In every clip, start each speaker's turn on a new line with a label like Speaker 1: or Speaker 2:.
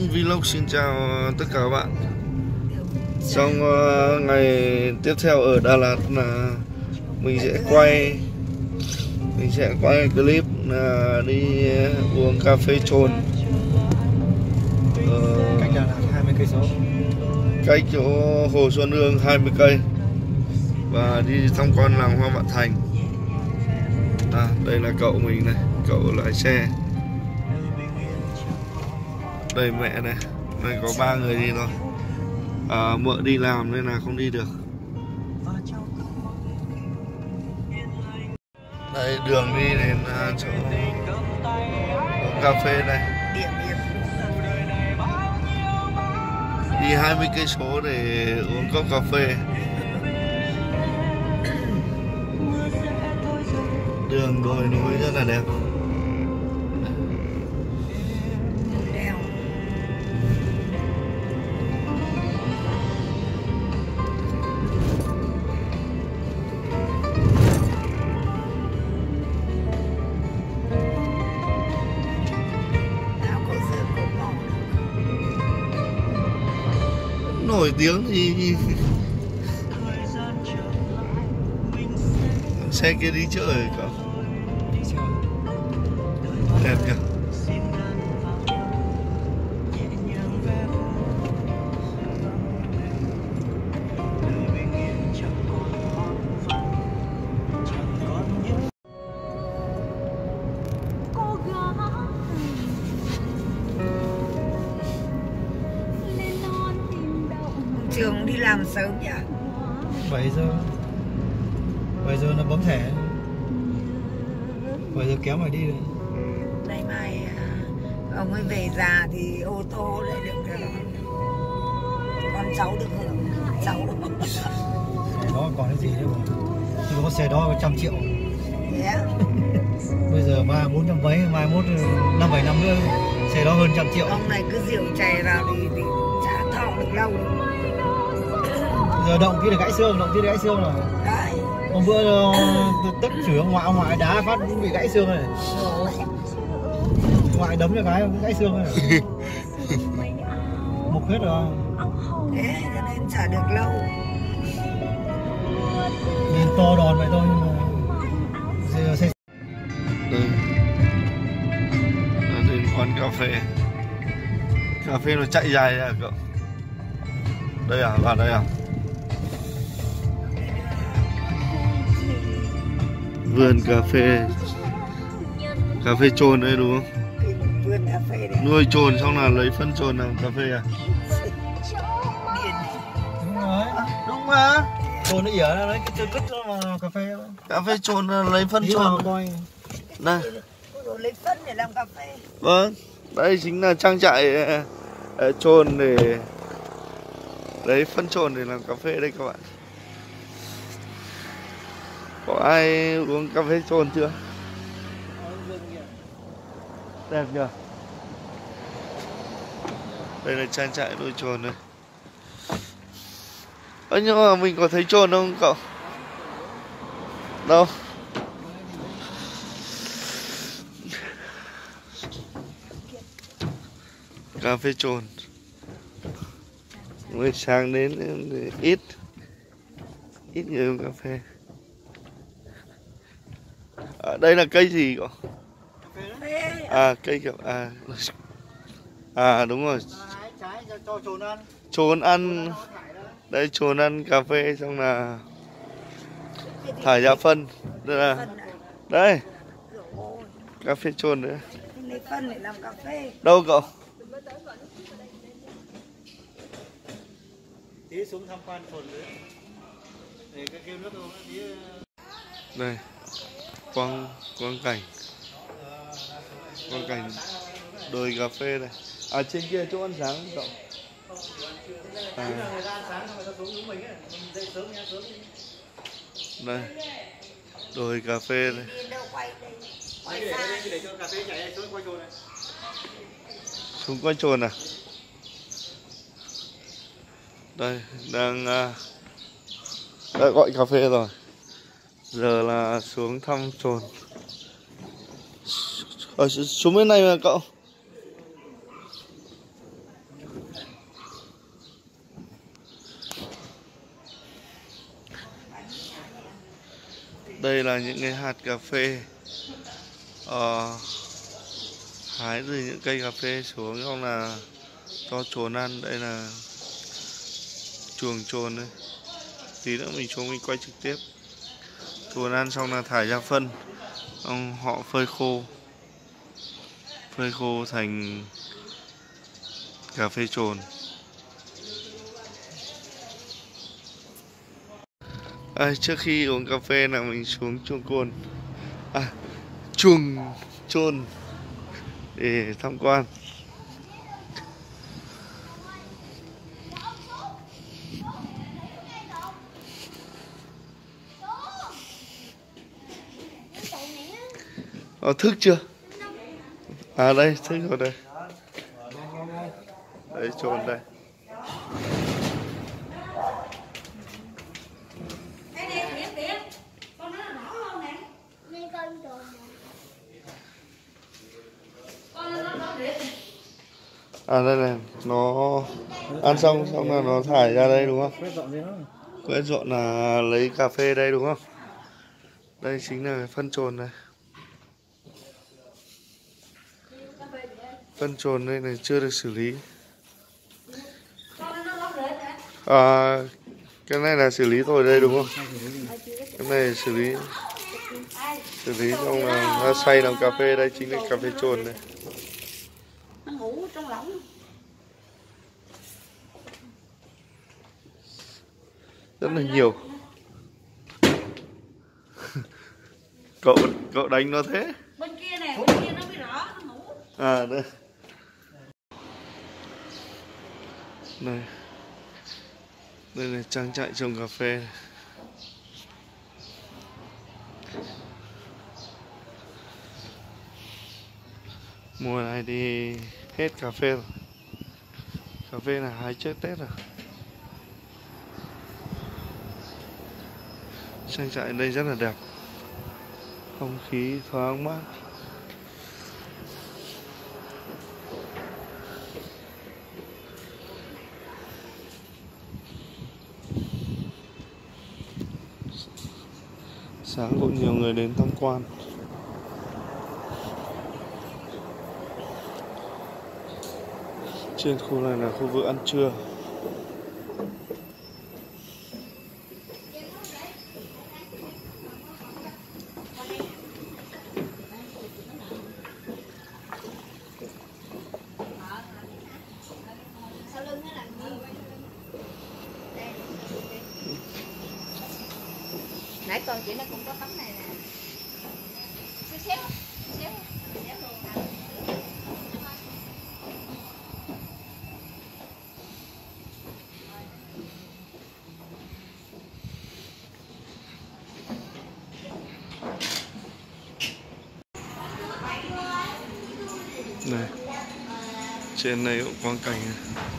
Speaker 1: Dũng Vlog xin chào tất cả các bạn. Trong uh, ngày tiếp theo ở Đà Lạt là mình sẽ quay Mình sẽ quay clip là đi uống cà phê trồn
Speaker 2: ờ, Cách Đà Lạt 20 cây số.
Speaker 1: Cách chỗ Hồ Xuân Hương 20 cây. Và đi tham quan làng Hoa Vạn Thành. À, Đây là cậu mình này Cậu lái xe đây mẹ này. Đây có ba người đi rồi, à, mợ đi làm nên là không đi được. Đây đường đi đến à, chỗ cà phê này. Đi 20 cây số để uống cốc cà phê. Đường đồi núi rất là đẹp. Nổi tiếng thì xe kia đi chợ rồi cậu. Đẹp nhỉ
Speaker 3: làm sớm nhỉ?
Speaker 2: 7 giờ. 7 giờ nó bấm thẻ. 7 giờ kéo mày đi rồi
Speaker 3: Nay mai à, ông ấy về già thì ô tô lại được rồi con cháu được hưởng cháu
Speaker 2: đó còn cái gì nữa chứ có xe đó trăm triệu.
Speaker 3: À?
Speaker 2: bây giờ ba bốn trăm mấy mai mốt năm bảy năm nữa xe đó hơn trăm triệu.
Speaker 3: Ông này cứ rượu chè vào thì, thì chả thọ được lâu đâu
Speaker 2: động kia là gãy xương động kia là gãy xương rồi.
Speaker 3: Đấy.
Speaker 2: hôm bữa tất chửi ông ngoại ông ngoại đá phát cũng bị gãy xương rồi. Ngoại đấm cho cái cũng gãy xương rồi. Mục hết rồi.
Speaker 3: Thế cho nên chả được lâu.
Speaker 2: Nhìn to đòn vậy thôi nhưng mà giờ xe
Speaker 1: đây là đến quán cà phê. Cà phê nó chạy dài à cậu? Đây à vào đây à vườn cà phê. Cà phê trồn đấy đúng không?
Speaker 3: Vườn cà phê đấy.
Speaker 1: Nuôi trồn xong là lấy phân trồn làm cà phê à?
Speaker 2: Đúng rồi.
Speaker 1: Đúng mà.
Speaker 2: Trồn nó ỉa lấy cái chân cất mà cà phê
Speaker 1: cà phê trồn là lấy phân trồn. đây.
Speaker 3: Rồi lấy phân để làm cà phê.
Speaker 1: Vâng. Đây chính là trang trại ờ, ờ, trồn để lấy phân trồn để làm cà phê đây các bạn có ai uống cà phê trồn chưa? Đẹp nhờ. Đây là trang trại nuôi trồn này. ơ, nhưng mà mình có thấy trồn không cậu? Đâu? Cà phê trồn mới sáng đến ít. Ít người uống cà phê đây là cây gì cậu?
Speaker 3: Phê
Speaker 1: à cây kiểu à à đúng rồi.
Speaker 2: Trái cho trồn ăn.
Speaker 1: Đây trồn ăn cà phê xong là thải ra phân. Đây là đây. Cà phê trồn nữa
Speaker 3: lấy phân để làm cà phê.
Speaker 1: Đâu cậu?
Speaker 2: Tí xuống tham quan trồn nữa để cái kêu nước tí
Speaker 1: đây quang quang cảnh. Quang cảnh đồi cà phê này. À trên kia chỗ ăn sáng cậu. À. đây đồi cà phê này.
Speaker 2: Xuống quay trồn
Speaker 1: à? Đây đang uh, đã gọi cà phê rồi giờ là xuống thăm trồn ở ờ, xuống bên này mà cậu. Đây là những cái hạt cà phê. Ờ, hái từ những cây cà phê xuống xong là cho trồn ăn. Đây là chuồng trồn đây. Tí nữa mình xuống mình quay trực tiếp trồn ăn xong là thải ra phân. Xong họ phơi khô. Phơi khô thành cà phê trồn. À, trước khi uống cà phê là mình xuống chuồng cồn à chuồng trồn để tham quan. Ờ, thức chưa? À đây, thức rồi đây. Đây, trồn đây. À đây này, nó ăn xong xong là nó thải ra đây đúng không?
Speaker 2: quét dọn gì đó
Speaker 1: Quét dọn là lấy cà phê đây đúng không? Đây chính là phân trồn này. Phân trồn đây này chưa được xử lý. À, cái này là xử lý rồi đây đúng không? Cái này xử lý. Xử lý xong là nó xay làm cà phê đây chính là cà phê trồn này.
Speaker 3: nó ngủ trong lỏng.
Speaker 1: Rất là nhiều. Cậu cậu đánh nó thế.
Speaker 3: Bên kia này bên kia nó mới rõ nó ngủ.
Speaker 1: À đây này đây là trang trại trồng cà phê. Này. mùa này thì hết cà phê rồi. Cà phê là hái trước tết rồi. Trang trại đây rất là đẹp. Không khí thoáng mát. Sáng cũng nhiều người đến tham quan. Trên khu này là khu vực ăn trưa.
Speaker 3: Nãy con chị nó cũng có tấm này nè xíu xíu xíu xíu luôn
Speaker 1: này, trên này cũng quang cảnh này.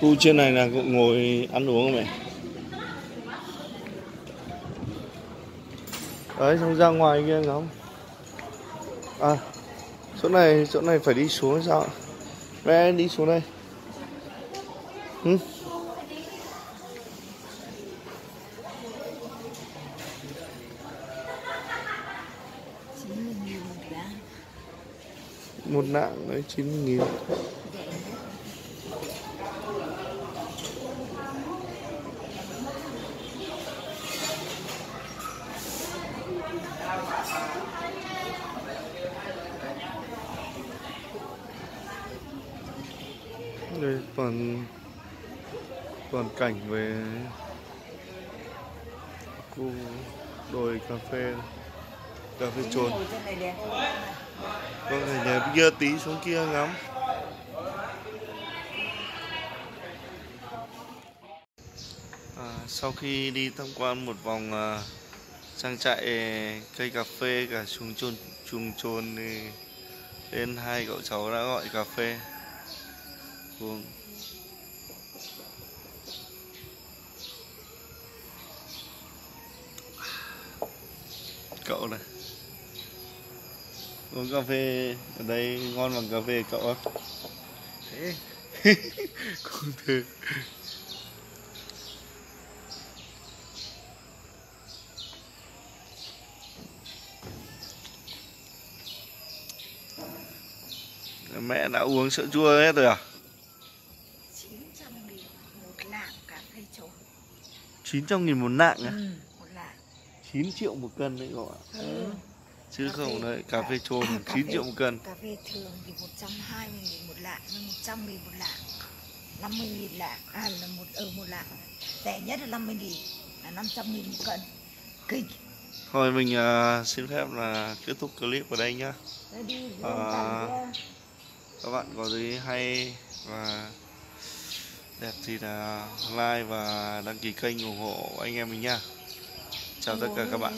Speaker 1: Khu trên này là cũng ngồi ăn uống không mẹ? Đấy, xong ra ngoài kia ngắm à chỗ này chỗ này phải đi xuống hay sao mẹ, đi xuống đây. Ừ?
Speaker 3: một nặng
Speaker 1: một nạng đấy, chín nghìn đây toàn toàn cảnh về khu đồi cà phê cà phê trồn
Speaker 3: ngồi vâng, này
Speaker 1: con nhảy kia tí xuống kia ngắm. À, sau khi đi tham quan một vòng à, trang trại cây cà phê cả chuồng chôn chuồng trồn thì đến hai cậu cháu đã gọi cà phê. Uống cậu này. Uống cà phê ở đây ngon bằng cà phê cậu không
Speaker 2: thế.
Speaker 1: Không thể. Mẹ đã uống sữa chua hết rồi à?
Speaker 3: 900 nghìn một nạng cà phê trộn.
Speaker 1: 900 nghìn một nạng à?
Speaker 3: Ừ.
Speaker 1: 9 triệu một cân đấy cậu ạ.
Speaker 3: Ừ.
Speaker 1: chứ
Speaker 3: Cà
Speaker 1: không
Speaker 3: phê-
Speaker 1: đấy cà phê trồn
Speaker 3: à, cà
Speaker 1: 9
Speaker 3: phê-
Speaker 1: triệu một cân.
Speaker 3: cà phê thường thì 120 nghìn một lạng nhưng 100 nghìn một lạng 50 nghìn lạng à là một ở một lạng. Rẻ nhất là 50 nghìn là 500 nghìn một cân. Kinh.
Speaker 1: Thôi mình à, xin phép là kết thúc clip ở đây nhá.
Speaker 3: Đi
Speaker 1: à... các bạn có gì hay và đẹp thì là like và đăng ký kênh ủng hộ anh em mình nha chào tất cả các bạn.